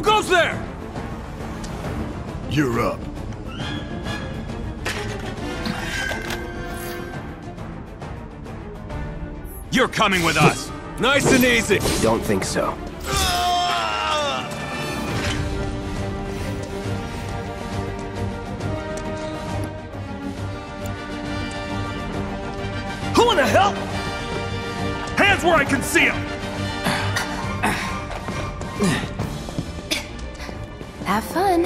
Who goes there? You're up. You're coming with us. Nice and easy. Don't think so. Who in the hell? Hands where I can see them. Have fun.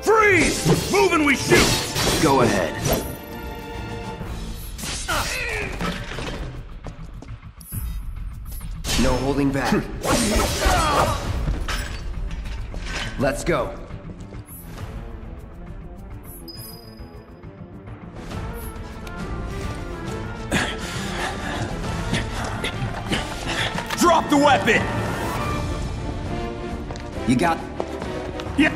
Freeze! Move and we shoot. Go ahead. No holding back. Let's go. Drop the weapon. You got... Yeah.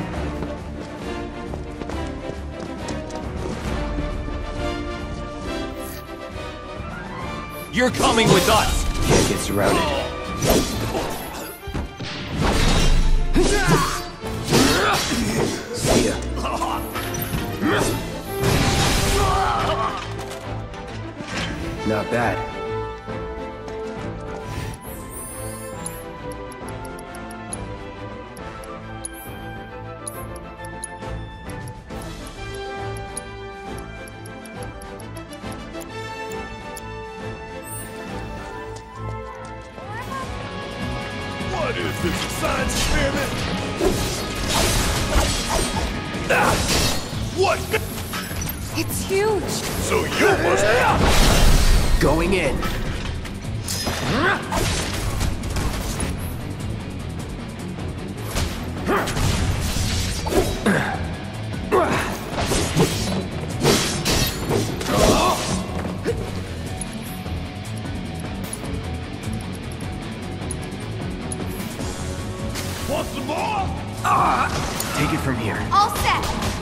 You're coming with us. Can't get surrounded. See ya. Not bad. What? It's huge. So you must... Going in. Want some more? Take it from here. All set.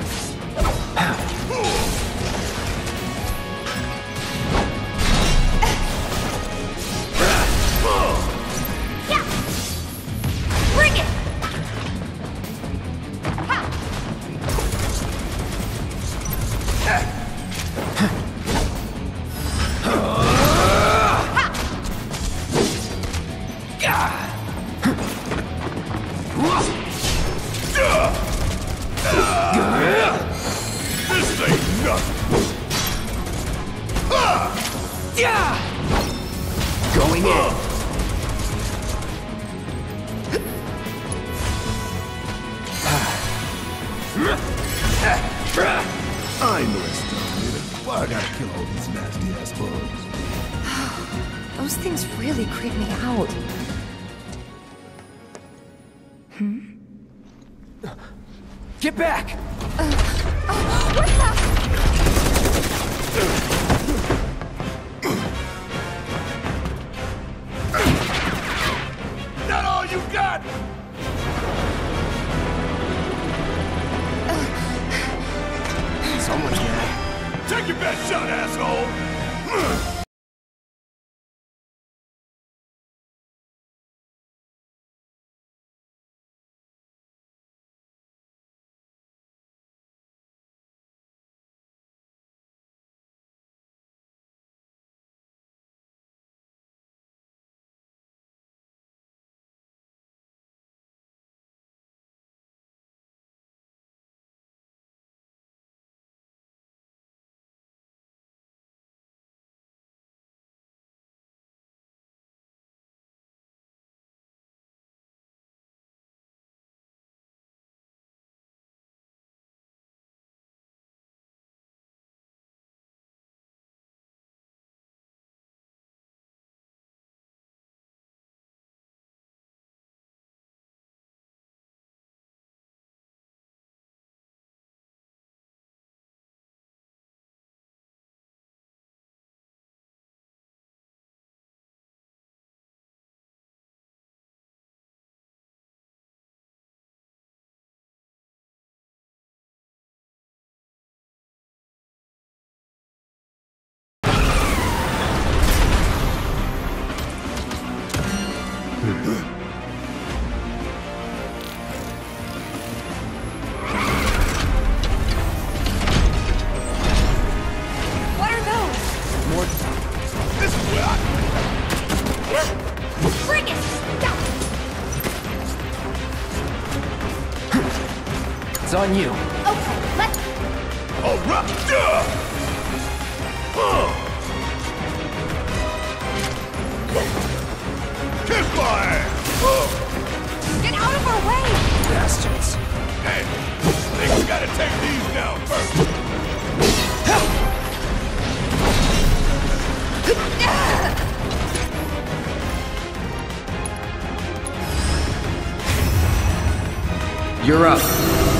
I know it's done, Why I gotta kill all these nasty ass bugs? Those things really creep me out. Hmm? Get back! It's on you. Okay, let's... All right. Duh! Get out of our way! Bastards. Hey, think we gotta take these down first. You're up.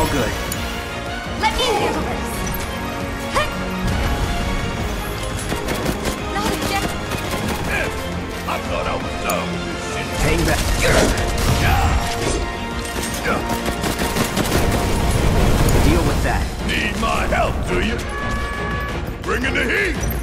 All good. Let me handle this! Not again! I thought I was done with this shit. Hang back. Deal with that. Need my help, do you? Bringing the heat!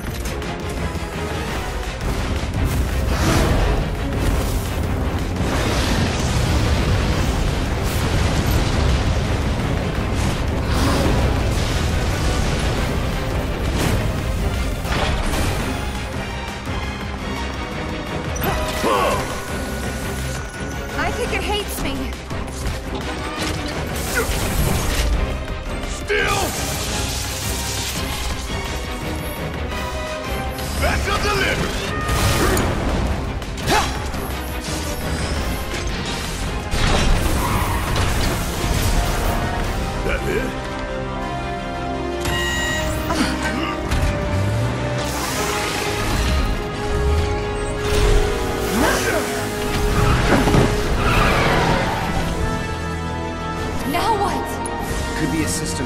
What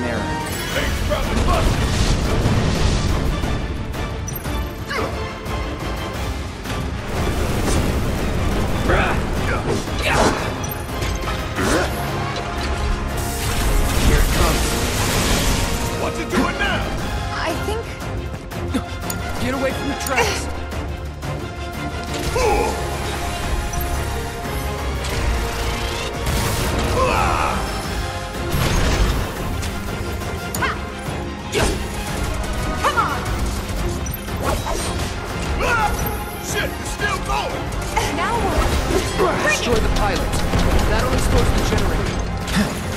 you doing now? I think... Get away from the tracks. Destroy the pilot. That'll expose the generator.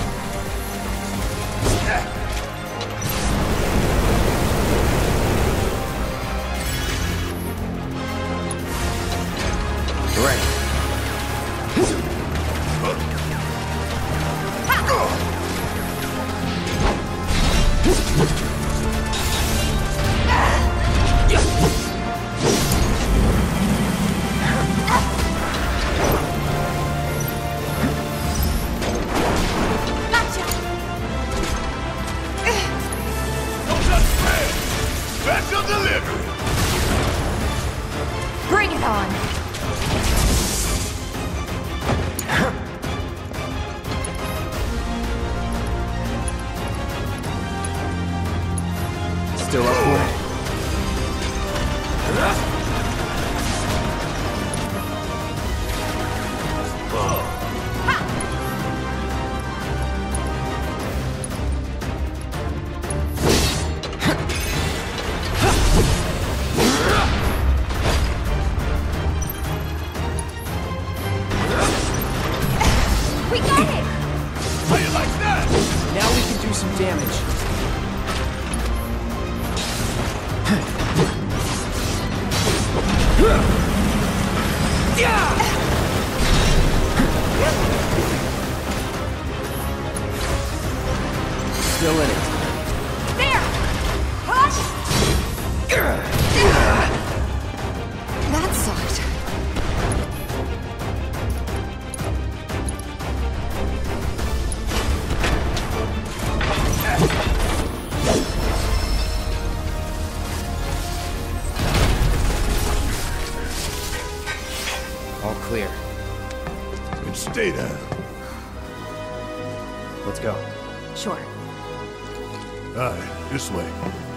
Still up Still in it. There! Hush! That sucked. All clear. And stay down. Let's go. Sure. Aye, this way.